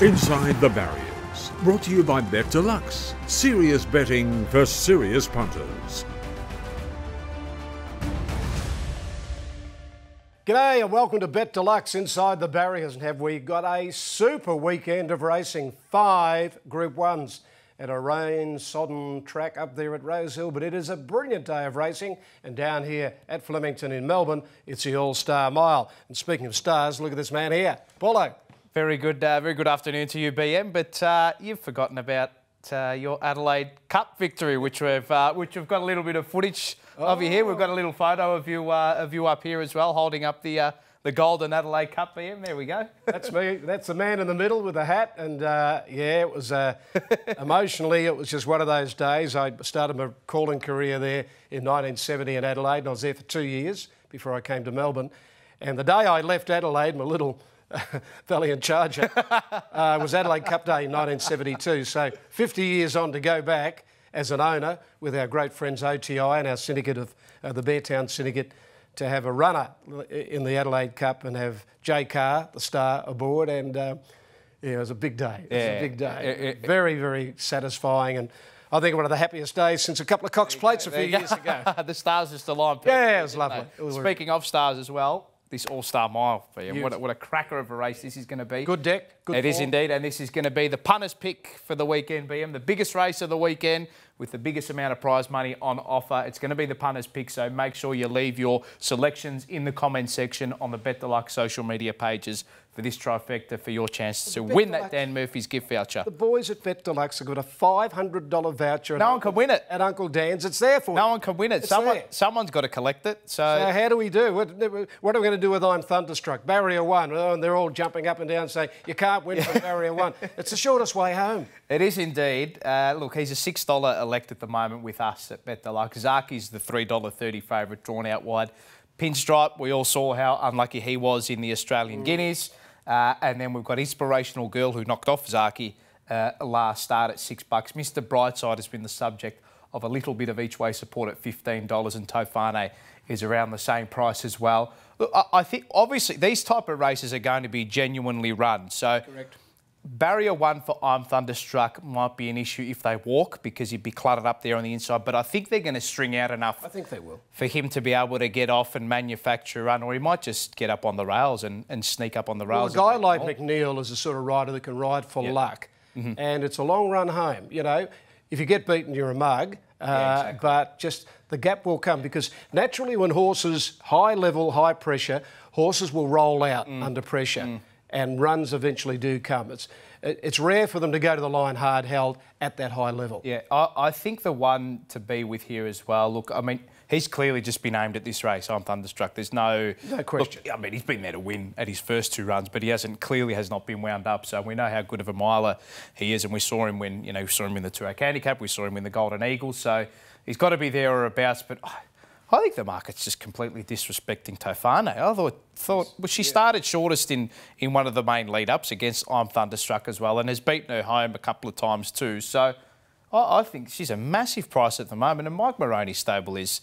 Inside the Barriers, brought to you by Bet Deluxe. Serious betting for serious punters. G'day and welcome to Bet Deluxe Inside the Barriers. And have we got a super weekend of racing? Five Group 1s at a rain sodden track up there at Rosehill. But it is a brilliant day of racing. And down here at Flemington in Melbourne, it's the All Star Mile. And speaking of stars, look at this man here, Paulo. Very good, uh, very good afternoon to you, BM. But uh, you've forgotten about uh, your Adelaide Cup victory, which we've uh, which we've got a little bit of footage oh. of you here. We've got a little photo of you uh, of you up here as well, holding up the uh, the golden Adelaide Cup, BM. There we go. That's me. That's the man in the middle with the hat, and yeah, it was emotionally. It was just one of those days. I started my calling career there in 1970 in Adelaide, and I was there for two years before I came to Melbourne. And the day I left Adelaide, my little Valiant Charger, uh, was Adelaide Cup Day in 1972. So 50 years on to go back as an owner with our great friends OTI and our syndicate of uh, the Beartown Syndicate to have a runner in the Adelaide Cup and have Jay Kah, the star, aboard. And uh, yeah, it was a big day. It was yeah. a big day. It, it, very, very satisfying. And I think one of the happiest days since a couple of Cox plates a few years ago. the stars just aligned. Yeah, it was lovely. It was Speaking of stars as well, this All Star Mile for you. What a, what a, cracker of a race this is going to be. Good deck. Good It form. is indeed, and this is going to be the punters pick for the weekend, BM. The biggest race of the weekend with the biggest amount of prize money on offer. It's going to be the punters pick, so make sure you leave your selections in the comment section on the Bet Deluxe social media pages for this trifecta for your chance to win Deluxe, that Dan Murphy's gift voucher. The boys at Bet Deluxe have got a $500 voucher. No one can win it. At Uncle Dan's. It's there for No you. one can win it. It's Someone, there. Someone's got to collect it. So, so how do we do? What, what, are we going to do with I'm Thunderstruck? Barrier one. Oh, and they're all jumping up and down saying, you can't win from Barrier one. It's the shortest way home. It is indeed. Uh, look, he's a $6 elect at the moment with us at Bet Deluxe. Zaaki's the $3.30 favourite drawn out wide. Pinstripe, we all saw how unlucky he was in the Australian mm. Guineas. Uh, and then we've got Inspirational Girl who knocked off Zaaki uh, last start at six bucks. Mr. Brightside has been the subject of a little bit of each way support at $15 and Tofane is around the same price as well. Look, I, I think obviously these type of races are going to be genuinely run. So Correct. Barrier one for I'm Thunderstruck might be an issue if they walk because he'd be cluttered up there on the inside. But I think they're going to string out enough. I think they will. For him to be able to get off and manufacture a run, or he might just get up on the rails and, and sneak up on the rails. Well, a guy like McNeil is a sort of rider that can ride for yep. luck. Mm -hmm. And it's a long run home. You know, if you get beaten, you're a mug. Uh, yeah, exactly. But just the gap will come because naturally, when horses high level, high pressure, horses will roll out mm. under pressure. Mm and runs eventually do come. It's it's rare for them to go to the line hard held at that high level. Yeah, I, I, think the one to be with here as well. Look, I mean, he's clearly just been aimed at this race. I'm thunderstruck. There's no no question. Look, I mean, he's been there to win at his first two runs, but he hasn't clearly has not been wound up. So we know how good of a miler he is, and we saw him when you know we saw him in the Toorak Handicap. We saw him in the Golden Eagle. So he's got to be there or abouts. But ah, I think the market's just completely disrespecting Tofane. I thought, thought well, she started shortest in, in one of the main lead-ups against I'm Thunderstruck as well and has beaten her home a couple of times too. So I, I think she's a massive price at the moment and Mike Moroney's stable is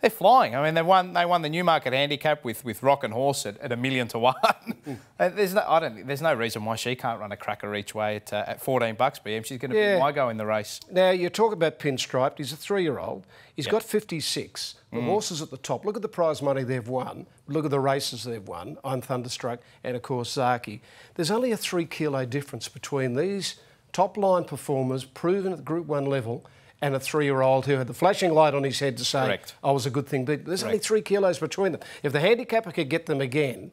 they're flying. I mean, they won they won the Newmarket Handicap with, with Roch 'N' Horse at, at a million to one. there's no I don't there's no reason why she can't run a cracker each way at, uh, at 14 bucks BM. She's going to yeah. be my go in the race. Now you talk about Pinstriped. He's a three year old. He's yep. got 56. The mm. horses at the top. Look at the prize money they've won. Look at the races they've won. I'm Thunderstruck and of course Zaaki. There's only a three kilo difference between these top line performers proven at the Group One level and a three-year-old who had the flashing light on his head to say, Correct. "I was a good thing." But there's Correct. only three kilos between them. If the handicapper could get them again,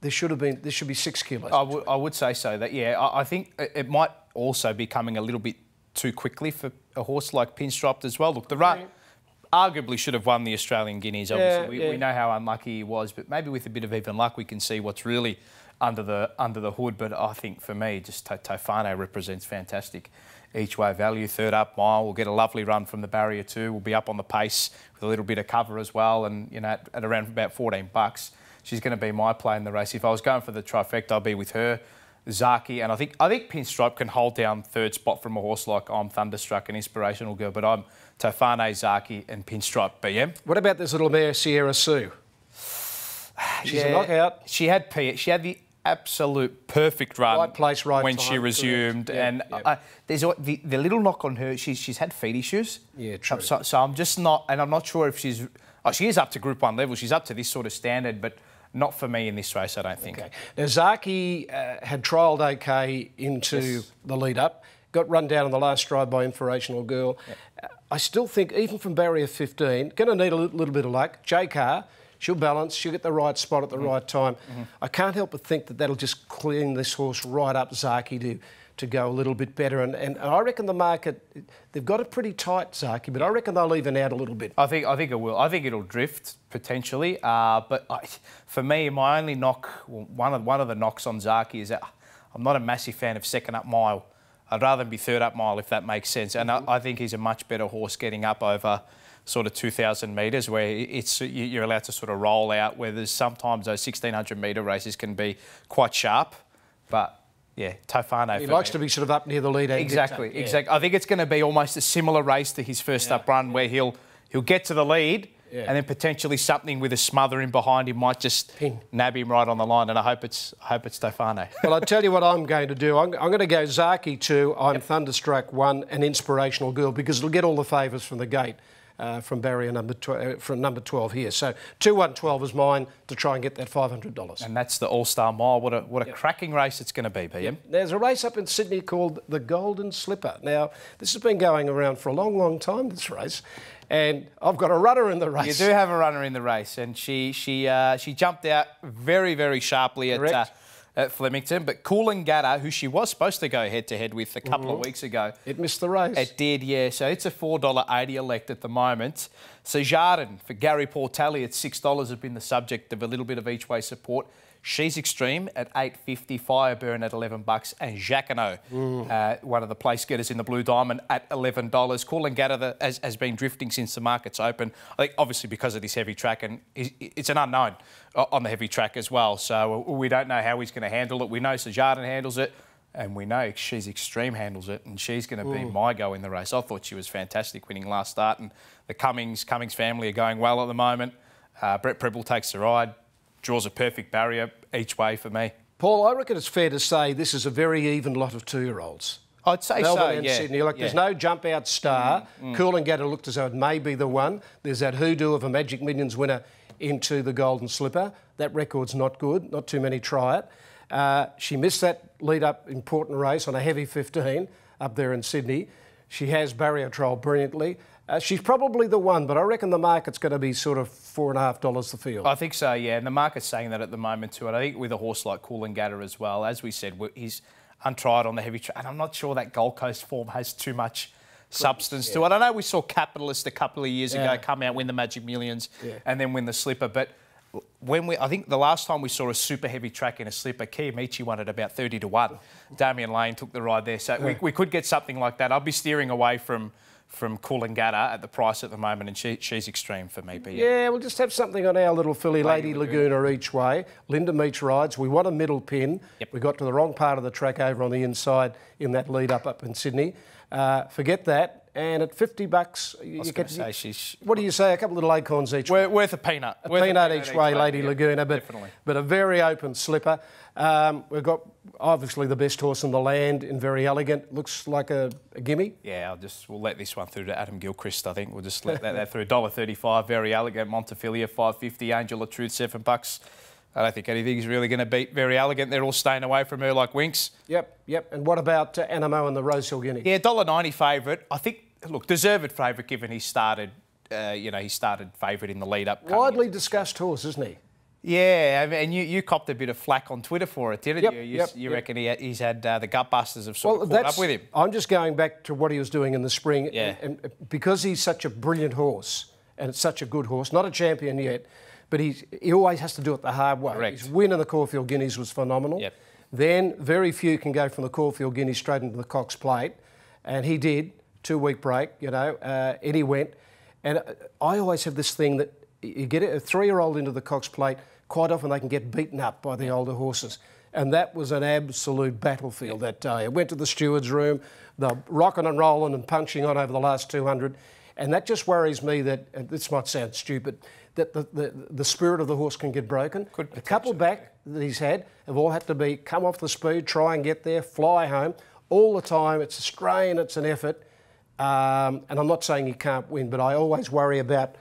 there should have been there should be six kilos. I, I would say so. That yeah, I, I, think it might also be coming a little bit too quickly for a horse like Pinstriped as well. Look, the run. Arguably should have won the Australian Guineas. Obviously, yeah, we, yeah. we know how unlucky he was, but maybe with a bit of even luck, we can see what's really under the under the hood. But I think for me, just Tofane represents fantastic each way value. Third up mile, we'll get a lovely run from the barrier too. We'll be up on the pace with a little bit of cover as well, and you know at, at around about 14 bucks. She's going to be my play in the race. If I was going for the trifecta, I'd be with her. Zaaki, and I think I think Pinstripe can hold down third spot from a horse like I'm Thunderstruck, an inspirational girl, but I'm Tofane, Zaaki, and Pinstripe. BM. What about this little mare, Sierra Sue? She's yeah, a knockout. She had P. She had the absolute perfect run right place, right when time, she resumed. And uh, there's the, the little knock on her. She's she's had feet issues. Yeah, true. So, so I'm just not, and I'm not sure if she's. Oh, she is up to Group One level. She's up to this sort of standard, but not for me in this race. I don't think. Okay. Now Zaaki uh, had trialled okay into yes. the lead up. Got run down on the last stride by Inspirational Girl. Yep. Uh, I still think, even from barrier 15, going to need a little bit of luck. J Kah She'll balance. She'll get the right spot at the mm-hmm. right time. Mm-hmm. I can't help but think that that'll just clean this horse right up, Zaaki, to to go a little bit better. And, and I reckon the market, they've got it pretty tight, Zaaki, but I reckon they'll even out a little bit. I think I think it will. I think it'll drift potentially. Uh, but I, for me, my only knock, one of one of the knocks on Zaaki is that I'm not a massive fan of second up mile. I'd rather be third up mile if that makes sense. And mm-hmm. I, I think he's a much better horse getting up over sort of 2,000 metres where it's you're allowed to sort of roll out. Where there's sometimes those 1,600 metre races can be quite sharp, but. Yeah, Tofane. He likes me. to be sort of up near the lead. Exactly, exactly. I think it's going to be almost a similar race to his first yeah. up run, where he'll he'll get to the lead, yeah. and then potentially something with a smothering behind him might just nab him right on the line. And I hope it's I hope it's Tofane. well, I tell you what I'm going to do. I'm, I'm going to go Zaaki two. I'm yep. Thunderstruck one, an inspirational girl because it'll get all the favours from the gate uh, from barrier number tw- uh, from number 12 here. So 2112 is mine to try and get that $500. And that's the All Star Mile. What a what a yep. cracking race it's going to be, PM. Yep. There's a race up in Sydney called the Golden Slipper. Now this has been going around for a long, long time. This race. And I've got a runner in the race. You do have a runner in the race, and she she uh, she jumped out very very sharply at uh, at Flemington. But Coolangatta, who she was supposed to go head to head with a couple mm-hmm. of weeks ago, it missed the race. It did, yeah. So it's a four dollar eighty elect at the moment. Sejardin for Gary Portelli at six dollars have been the subject of a little bit of each way support. She's extreme at 8.50, Fireburn at 11 bucks, and mm. uh, one of the place getters in the Blue Diamond, at $11. Coolangatta has, has been drifting since the market's open. I think obviously because of this heavy track, and it's an unknown on the heavy track as well. So we don't know how he's going to handle it. We know Sejardin handles it. And we know she's extreme handles it, and she's going to be my go in the race. I thought she was fantastic winning last start, and the Cummings Cummings family are going well at the moment. Uh, Brett Prebble takes the ride draws a perfect barrier each way for me. Paul, I reckon it's fair to say this is a very even lot of two-year-olds. I'd say Melbourne so, and yeah. Sydney. Like, yeah. there's no jump out star. Mm, mm. Coolangatta looked as though it may be the one. There's that hoodoo of a Magic Millions winner into the Golden Slipper. That record's not good. Not too many try it. Uh, she missed that lead up important race on a heavy 15 up there in Sydney. She has barrier trial brilliantly. Uh, she's probably the one, but I reckon the market's going to be sort of four and a half dollars the field. I think so, yeah. And the market's saying that at the moment too. And I think with a horse like Coolangatta as well, as we said, he's untried on the heavy track. And I'm not sure that Gold Coast form has too much substance yeah. to it. I know we saw Capitalist a couple of years yeah. ago come out, win the Magic Millions, yeah. and then win the Slipper, but when we, I think the last time we saw a super heavy track in a slipper, Kiamichi won at about 30 to 1. Damian Lane took the ride there. So we, we could get something like that. I'll be steering away from from Coolangatta at the price at the moment, and she, she's extreme for me. But yeah. yeah, we'll just have something on our little filly, Lady, Lady Laguna. Laguna. each way. Linda Meech rides. We want a middle pin. Yep. We got to the wrong part of the track over on the inside in that lead up up in Sydney. Uh, forget that. And at 50 bucks, you get. Say she's, what do you say? A couple of little acorns each way. Worth a peanut. A peanut, a peanut each, each way, way, Lady yeah, Laguna, but, definitely. but a very open slipper. Um, we've got obviously the best horse in the land and Very Elegant. Looks like a, a gimme. Yeah, I'll just we'll let this one through to Adam Gilchrist. I think we'll just let that, that through. Dollar thirty-five. Very Elegant. Montefilia five fifty. Angel of Truth seven bucks. I don't think anything's really going to beat Very Elegant. They're all staying away from her like Winx. Yep, yep. And what about uh, Anamoe and the Rosehill Guinea? Yeah, dollar ninety favourite. I think look deserved favourite given he started. Uh, you know, he started favourite in the lead up. Widely discussed horse, isn't he? Yeah, and you, you copped a bit of flack on Twitter for it, didn't yep, you? You, yep, you yep. reckon he, he's had uh, the gutbusters have sort well, of caught up with him? I'm just going back to what he was doing in the spring. Yeah. And, and because he's such a brilliant horse, and it's such a good horse, not a champion yet, but he's, he always has to do it the hard way. Correct. His win in the Caulfield Guineas was phenomenal. Yep. Then very few can go from the Caulfield Guineas straight into the Cox Plate, and he did. Two week break, you know, uh, and he went. And uh, I always have this thing that you get a three year old into the Cox Plate quite often they can get beaten up by the older horses. And that was an absolute battlefield that day. I went to the steward's room, they're rocking and rolling and punching on over the last 200. And that just worries me that, and this might sound stupid, that the, the, the spirit of the horse can get broken. Could a couple back, that he's had have all had to be come off the speed, try and get there, fly home all the time. It's a strain, it's an effort. Um, and I'm not saying he can't win, but I always worry about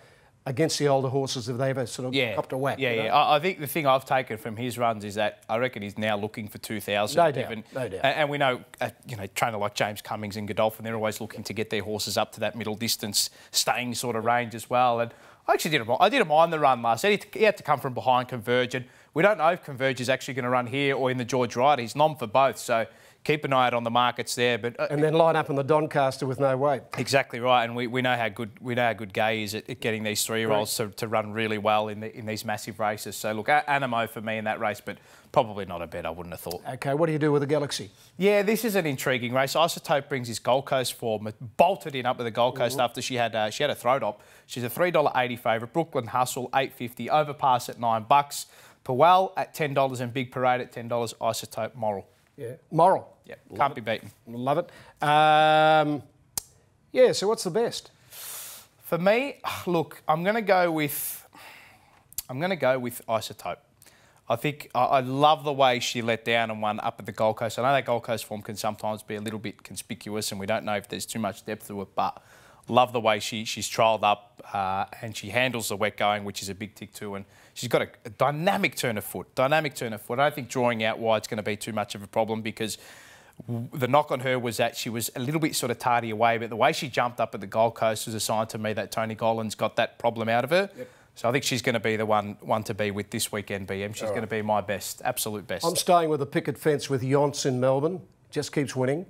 against the older horses if they ever sort of yeah. copped a whack. Yeah, you know? yeah. I, I, think the thing I've taken from his runs is that I reckon he's now looking for 2,000. No doubt, no doubt. And, and we know, uh, you know, trainer like James Cummings and Godolphin, they're always looking to get their horses up to that middle distance, staying sort of range as well. And I actually didn't, I didn't mind the run last. He, he had to come from behind Converge, and We don't know if Converge is actually going to run here or in the George Ryder. He's nom for both, so keep an eye out on the markets there. But uh, and then line up in the Doncaster with no weight. Exactly right, and we, we know how good we know how good Gai is at, at getting these three year olds to, to run really well in the, in these massive races. So look, Anamoe for me in that race, but probably not a bet. I wouldn't have thought. Okay, what do you do with the Galaxy? Yeah, this is an intriguing race. Isotope brings his Gold Coast form, bolted in up with the Gold Coast mm-hmm. after she had uh, she had a throat op. She's a three dollar eighty favourite. Brooklyn Hustle eight fifty. Overpass at nine bucks. Powell at ten dollars and Big Parade at ten dollars. Isotope Moral. Yeah, moral. Yeah, can't Love be beaten. Love it. Um, yeah, so what's the best? For me, look, I'm going to go with I'm going to go with Isotope. I think I, I love the way she let down and won up at the Gold Coast. I know that Gold Coast form can sometimes be a little bit conspicuous, and we don't know if there's too much depth to it, but love the way she, she's trialled up uh, and she handles the wet going, which is a big tick too. And she's got a, a, dynamic turn of foot, dynamic turn of foot. I don't think drawing out wide is going to be too much of a problem because the knock on her was that she was a little bit sort of tardy away, but the way she jumped up at the Gold Coast was a sign to me that Tony Gollan's got that problem out of her. Yep. So I think she's going to be the one one to be with this weekend BM. She's right. going to be my best, absolute best. I'm staying with a picket fence with Yonce in Melbourne. Just keeps winning.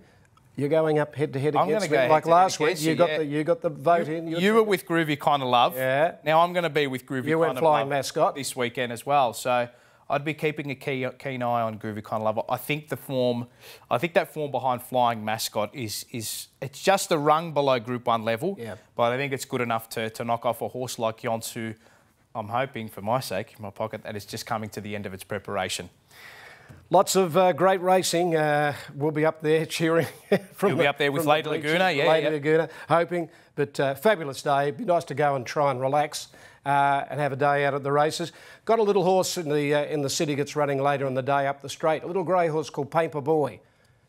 You're going up head to head against go like last week. You, got yeah. the you got the vote you, in. You, you were with Groovy kind of love. Yeah. Now I'm going to be with Groovy. You went flying mascot this weekend as well. So I'd be keeping a key, keen eye on Groovy kind of love. I think the form, I think that form behind flying mascot is is it's just a rung below Group One level. Yeah. But I think it's good enough to to knock off a horse like Yonce. I'm hoping, for my sake, in my pocket, that it's just coming to the end of its preparation. Lots of uh, great racing. Uh, we'll be up there cheering. from You'll the, be up there with Lady the Laguna, yeah. Lady yep. Laguna, hoping. But uh, fabulous day. It'd be nice to go and try and relax uh, and have a day out at the races. Got a little horse in the uh, in the city that's running later in the day up the straight. A little grey horse called Paper Boy.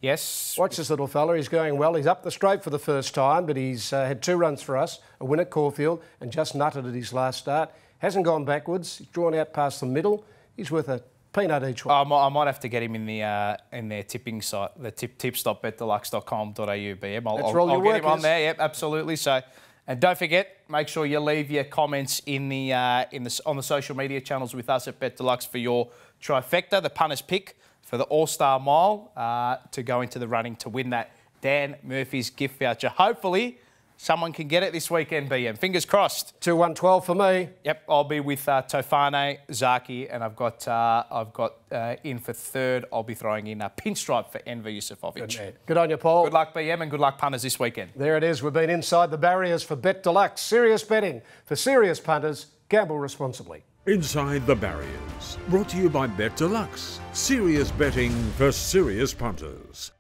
Yes. Watch this little fella. He's going well. He's up the straight for the first time, but he's uh, had two runs for us, a win at Caulfield, and just nutted at his last start. Hasn't gone backwards. He's drawn out past the middle. He's worth a peanut each one. I might, I might have to get him in the uh, in their tipping site, the tip tipstop.betdeluxe.com.au. BM. I'll, That's I'll, I'll get him on there. Yep, absolutely. So, and don't forget, make sure you leave your comments in the uh, in the on the social media channels with us at Bet Deluxe for your trifecta, the punters pick for the All Star Mile uh, to go into the running to win that Dan Murphy's gift voucher. Hopefully someone can get it this weekend, BM. Fingers crossed. 2 1 12 for me. Yep, I'll be with uh, Tofane, Zaaki, and I've got uh, I've got uh, in for third. I'll be throwing in a pinstripe for Enver Yusufovic. Good, good, on you, Paul. Good luck, BM, and good luck, punters, this weekend. There it is. We've been inside the barriers for Bet Deluxe. Serious betting for serious punters. Gamble responsibly. Inside the Barriers. Brought to you by Bet Deluxe. Serious betting for serious punters.